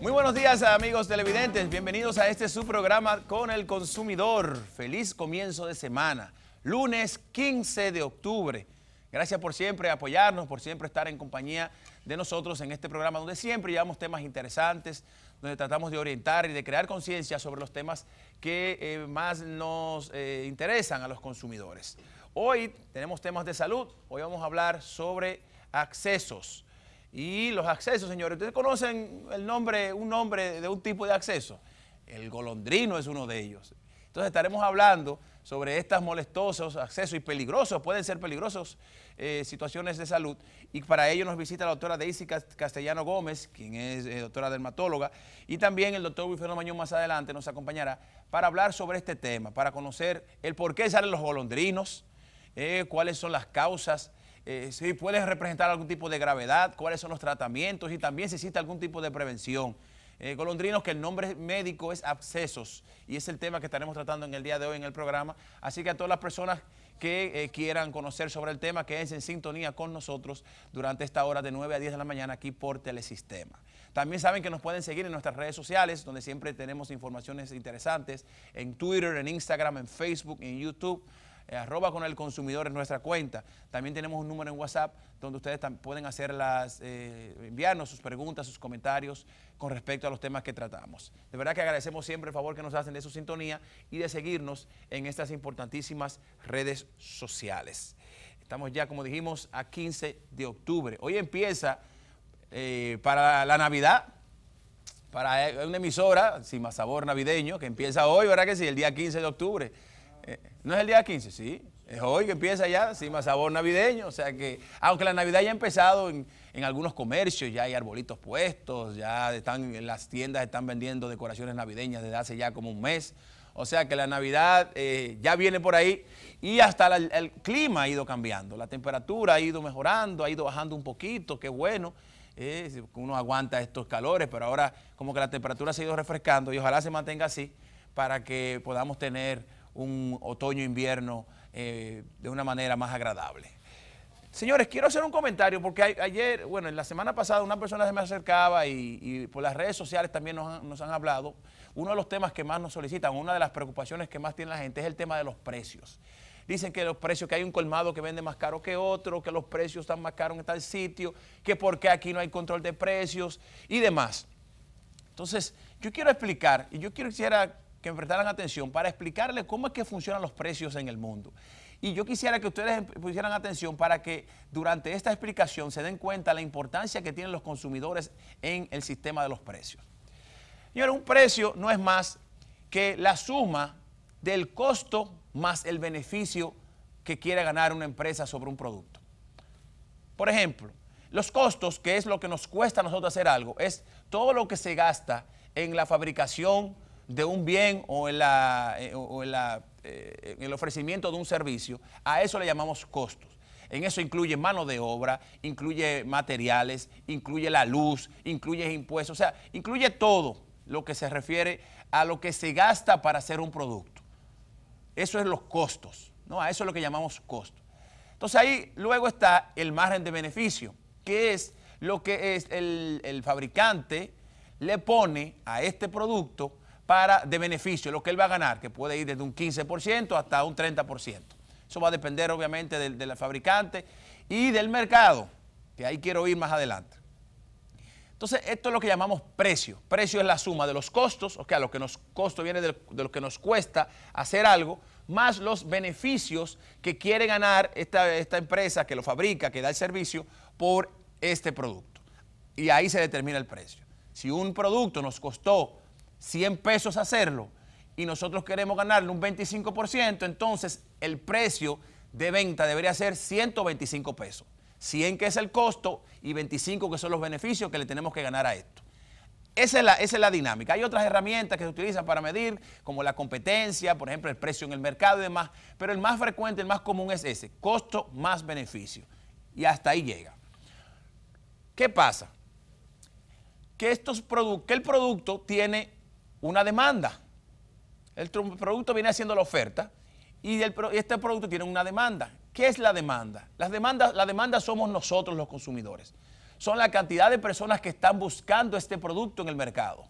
Muy buenos días amigos televidentes, bienvenidos a este su programa con el consumidor. Feliz comienzo de semana, lunes 15 de octubre. Gracias por siempre apoyarnos, por siempre estar en compañía de nosotros en este programa donde siempre llevamos temas interesantes, donde tratamos de orientar y de crear conciencia sobre los temas que eh, más nos eh, interesan a los consumidores. Hoy tenemos temas de salud, hoy vamos a hablar sobre accesos. Y los accesos, señores, ¿ustedes conocen el nombre, un nombre de un tipo de acceso? El golondrino es uno de ellos. Entonces estaremos hablando sobre estos molestosos accesos y peligrosos, pueden ser peligrosos eh, situaciones de salud. Y para ello nos visita la doctora Daisy Castellano Gómez, quien es eh, doctora dermatóloga, y también el doctor Wilfredo Mañón más adelante nos acompañará para hablar sobre este tema, para conocer el por qué salen los golondrinos, eh, cuáles son las causas, eh, si puede representar algún tipo de gravedad, cuáles son los tratamientos y también si existe algún tipo de prevención. Eh, golondrinos, que el nombre médico es abscesos y es el tema que estaremos tratando en el día de hoy en el programa. Así que a todas las personas que eh, quieran conocer sobre el tema, que es en sintonía con nosotros durante esta hora de 9 a 10 de la mañana aquí por Telesistema. También saben que nos pueden seguir en nuestras redes sociales, donde siempre tenemos informaciones interesantes, en Twitter, en Instagram, en Facebook, en YouTube. Eh, arroba con el consumidor en nuestra cuenta. También tenemos un número en WhatsApp donde ustedes pueden hacer las, eh, enviarnos sus preguntas, sus comentarios con respecto a los temas que tratamos. De verdad que agradecemos siempre el favor que nos hacen de su sintonía y de seguirnos en estas importantísimas redes sociales. Estamos ya, como dijimos, a 15 de octubre. Hoy empieza eh, para la Navidad, para una emisora, sin más sabor navideño, que empieza hoy, ¿verdad que sí? El día 15 de octubre. ¿No es el día 15? Sí. Es hoy que empieza ya, sin más sabor navideño. O sea que, aunque la Navidad ya ha empezado en, algunos comercios, ya hay arbolitos puestos, ya están, en las tiendas están vendiendo decoraciones navideñas desde hace ya como un mes. O sea que la Navidad eh, ya viene por ahí y hasta el clima ha ido cambiando. La temperatura ha ido mejorando, ha ido bajando un poquito, qué bueno. Eh, uno aguanta estos calores, pero ahora como que la temperatura se ha ido refrescando y ojalá se mantenga así para que podamos tener un otoño-invierno eh, de una manera más agradable. Señores, quiero hacer un comentario porque ayer, bueno, en la semana pasada una persona se me acercaba y, por las redes sociales también nos han, hablado. Uno de los temas que más nos solicitan, una de las preocupaciones que más tiene la gente es el tema de los precios. Dicen que los precios, que hay un colmado que vende más caro que otro, que los precios están más caros en tal sitio, que por qué aquí no hay control de precios y demás. Entonces, yo quiero explicar, y yo quiero, quisiera que prestaran atención para explicarles cómo es que funcionan los precios en el mundo. Y yo quisiera que ustedes pusieran atención para que durante esta explicación se den cuenta la importancia que tienen los consumidores en el sistema de los precios. Señores, un precio no es más que la suma del costo más el beneficio que quiere ganar una empresa sobre un producto. Por ejemplo, los costos, que es lo que nos cuesta a nosotros hacer algo, es todo lo que se gasta en la fabricación, de un bien o en, la, eh, eh, en, el ofrecimiento de un servicio, a eso le llamamos costos. En eso incluye mano de obra, incluye materiales, incluye la luz, incluye impuestos, o sea, incluye todo lo que se refiere a lo que se gasta para hacer un producto. Eso es los costos, ¿no? A eso es lo que llamamos costos. Entonces ahí luego está el margen de beneficio, que es lo que es el, el fabricante le pone a este producto para, de beneficio, lo que él va a ganar, que puede ir desde un 15% hasta un 30%. Eso va a depender obviamente del, fabricante y del mercado, que ahí quiero ir más adelante. Entonces, esto es lo que llamamos precio. Precio es la suma de los costos, o sea, lo que nos costo viene de, lo que nos cuesta hacer algo, más los beneficios que quiere ganar esta, esta empresa que lo fabrica, que da el servicio, por este producto. Y ahí se determina el precio. Si un producto nos costó 100 pesos hacerlo y nosotros queremos ganarle un 25%, entonces el precio de venta debería ser 125 pesos. 100 que es el costo y 25 que son los beneficios que le tenemos que ganar a esto. Esa es, la, esa es la dinámica. Hay otras herramientas que se utilizan para medir, como la competencia, por ejemplo, el precio en el mercado y demás, pero el más frecuente, el más común es ese, costo más beneficio. Y hasta ahí llega. ¿Qué pasa? Que, estos que el producto tiene una demanda. El producto viene haciendo la oferta y este producto tiene una demanda. ¿Qué es la demanda? Las demandas, la demanda somos nosotros los consumidores. son la cantidad de personas que están buscando este producto en el mercado,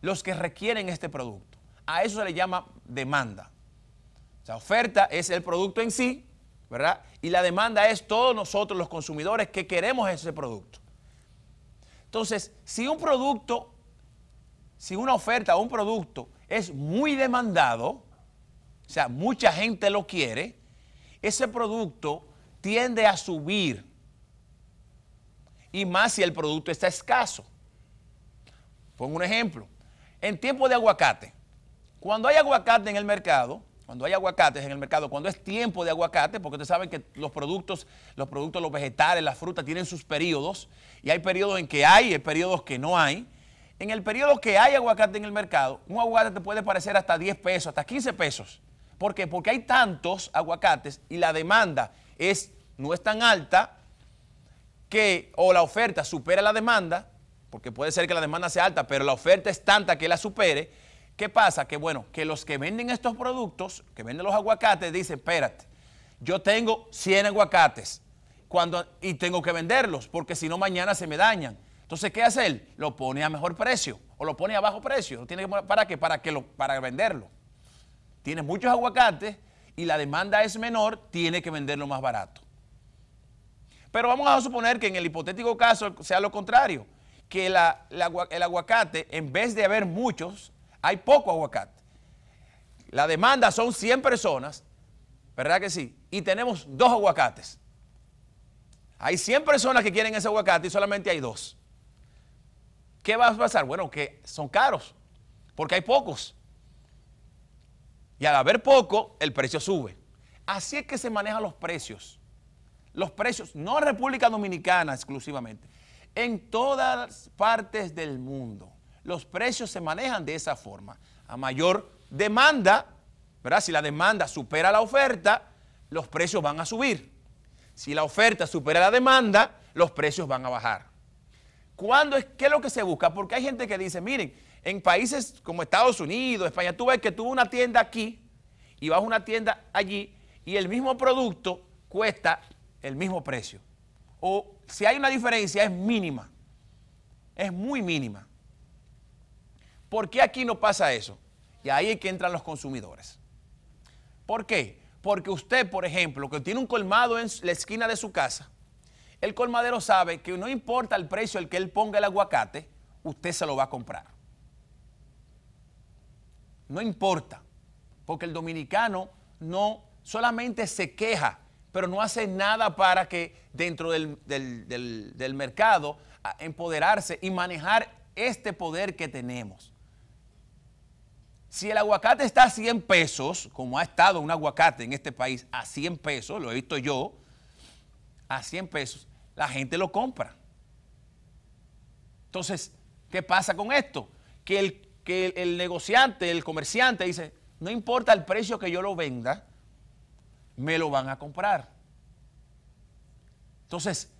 los que requieren este producto. A eso se le llama demanda. O sea, oferta es el producto en sí, ¿verdad? Y la demanda es todos nosotros los consumidores que queremos ese producto. Entonces, si un producto, si una oferta o un producto es muy demandado, o sea, mucha gente lo quiere, ese producto tiende a subir. Y más si el producto está escaso. Pongo un ejemplo. En tiempo de aguacate, cuando hay aguacate en el mercado, cuando hay aguacates en el mercado, cuando es tiempo de aguacate, porque ustedes saben que los productos, los productos, los vegetales, las frutas tienen sus periodos, y hay periodos en que hay y hay periodos que no hay. En el periodo que hay aguacate en el mercado, un aguacate te puede parecer hasta 10 pesos, hasta 15 pesos. ¿Por qué? Porque hay tantos aguacates y la demanda es, no es tan alta que o la oferta supera la demanda, porque puede ser que la demanda sea alta, pero la oferta es tanta que la supere. ¿Qué pasa? Que bueno, que los que venden estos productos, que venden los aguacates, dicen, espérate, yo tengo 100 aguacates cuando, y tengo que venderlos, porque si no mañana se me dañan. Entonces, ¿qué hace él? Lo pone a mejor precio o lo pone a bajo precio. ¿Tiene ¿Para qué? Para, que lo, para venderlo. Tiene muchos aguacates y la demanda es menor, tiene que venderlo más barato. Pero vamos a suponer que en el hipotético caso sea lo contrario, que el aguacate, en vez de haber muchos, hay poco aguacate. La demanda son 100 personas, ¿verdad que sí? Y tenemos dos aguacates. Hay 100 personas que quieren ese aguacate y solamente hay dos. ¿Qué va a pasar? Bueno, que son caros, porque hay pocos. Y al haber poco, el precio sube. Así es que se manejan los precios. Los precios, no en República Dominicana exclusivamente, en todas partes del mundo. Los precios se manejan de esa forma. A mayor demanda, ¿verdad? Si la demanda supera la oferta, los precios van a subir. Si la oferta supera la demanda, los precios van a bajar. ¿Cuándo es, ¿Qué es lo que se busca? Porque hay gente que dice, miren, en países como Estados Unidos, España, tú ves que tuvo una tienda aquí y vas a una tienda allí y el mismo producto cuesta el mismo precio. O si hay una diferencia es mínima, es muy mínima. ¿Por qué aquí no pasa eso? Y ahí es que entran los consumidores. ¿Por qué? Porque usted, por ejemplo, que tiene un colmado en la esquina de su casa, el colmadero sabe que no importa el precio al que él ponga el aguacate, usted se lo va a comprar. No importa, porque el dominicano no solamente se queja, pero no hace nada para que dentro del, mercado empoderarse y manejar este poder que tenemos. Si el aguacate está a 100 pesos, como ha estado un aguacate en este país a 100 pesos, lo he visto yo, a 100 pesos, la gente lo compra. Entonces, ¿qué pasa con esto? Que el que el, negociante, el comerciante dice, no importa el precio que yo lo venda, me lo van a comprar. Entonces,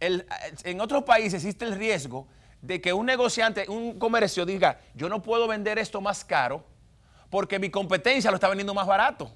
en otros países existe el riesgo de que un negociante, un comercio diga, yo no puedo vender esto más caro porque mi competencia lo está vendiendo más barato.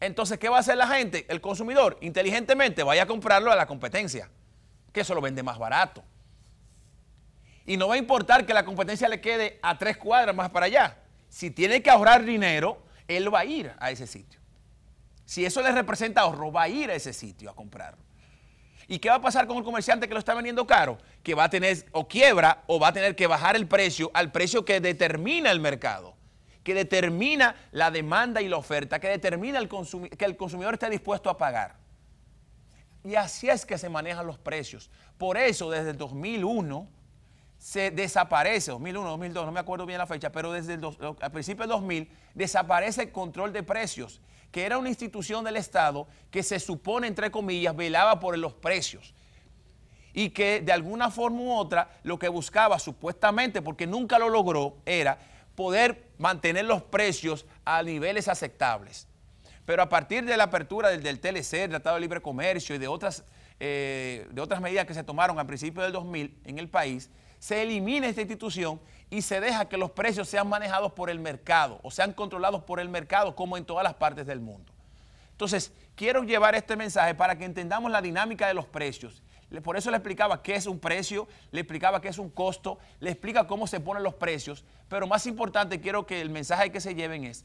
Entonces, ¿qué va a hacer la gente? El consumidor, inteligentemente, vaya a comprarlo a la competencia, que eso lo vende más barato. Y no va a importar que la competencia le quede a tres cuadras más para allá. Si tiene que ahorrar dinero, él va a ir a ese sitio. Si eso le representa ahorro, va a ir a ese sitio a comprarlo. ¿Y qué va a pasar con el comerciante que lo está vendiendo caro? Que va a tener o quiebra o va a tener que bajar el precio al precio que determina el mercado, que determina la demanda y la oferta, que determina el que el consumidor esté dispuesto a pagar. Y así es que se manejan los precios. Por eso, desde el 2001, se desaparece, 2001, 2002, no me acuerdo bien la fecha, pero desde el a principios del 2000 desaparece el control de precios, que era una institución del Estado que se supone, entre comillas, velaba por los precios y que de alguna forma u otra lo que buscaba supuestamente, porque nunca lo logró, era poder mantener los precios a niveles aceptables. Pero a partir de la apertura del, TLC, del Tratado de Libre Comercio y de otras, eh, de otras medidas que se tomaron a principios del 2000 en el país, se elimina esta institución y se deja que los precios sean manejados por el mercado o sean controlados por el mercado como en todas las partes del mundo. Entonces, quiero llevar este mensaje para que entendamos la dinámica de los precios, Por eso le explicaba qué es un precio, le explicaba qué es un costo, le explica cómo se ponen los precios, pero más importante quiero que el mensaje que se lleven es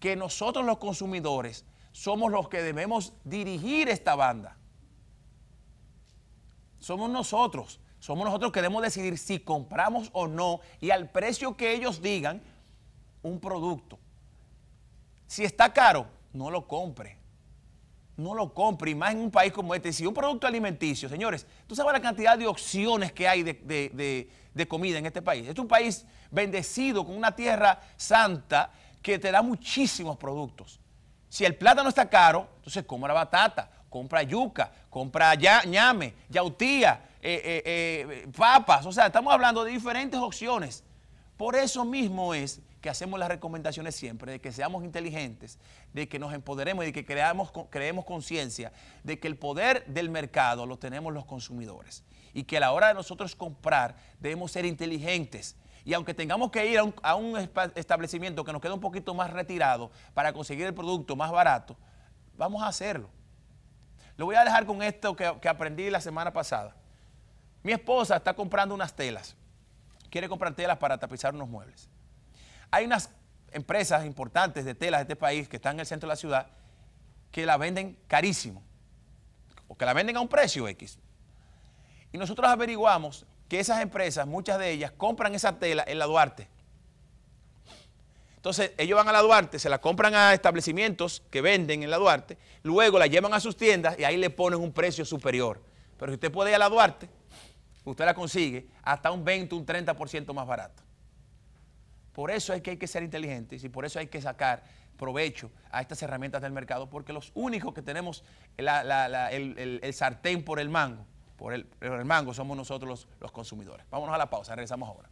que nosotros los consumidores somos los que debemos dirigir esta banda. Somos nosotros, somos nosotros que debemos decidir si compramos o no y al precio que ellos digan un producto. Si está caro, no lo compre. No lo compre, y más en un país como este. Si un producto alimenticio, señores, tú sabes la cantidad de opciones que hay de, comida en este país. Este es un país bendecido con una tierra santa que te da muchísimos productos. Si el plátano está caro, entonces compra batata, compra yuca, compra ñame, yautía, eh, eh, eh, papas. O sea, estamos hablando de diferentes opciones. Por eso mismo es que hacemos las recomendaciones siempre, de que seamos inteligentes, de que nos empoderemos y de que creamos, creemos conciencia de que el poder del mercado lo tenemos los consumidores y que a la hora de nosotros comprar debemos ser inteligentes. Y aunque tengamos que ir a un, establecimiento que nos quede un poquito más retirado para conseguir el producto más barato, vamos a hacerlo. Lo voy a dejar con esto que aprendí la semana pasada. Mi esposa está comprando unas telas. Quiere comprar telas para tapizar unos muebles. Hay unas empresas importantes de telas de este país que están en el centro de la ciudad que la venden carísimo o que la venden a un precio X. Y nosotros averiguamos que esas empresas, muchas de ellas, compran esa tela en la Duarte. Entonces, ellos van a la Duarte, se la compran a establecimientos que venden en la Duarte, luego la llevan a sus tiendas y ahí le ponen un precio superior. Pero si usted puede ir a la Duarte, usted la consigue hasta un 20, un 30% más barato. Por eso es que hay que ser inteligentes y por eso hay que sacar provecho a estas herramientas del mercado, porque los únicos que tenemos el, sartén por el mango, por el, mango somos nosotros los, los consumidores. Vámonos a la pausa, regresamos ahora.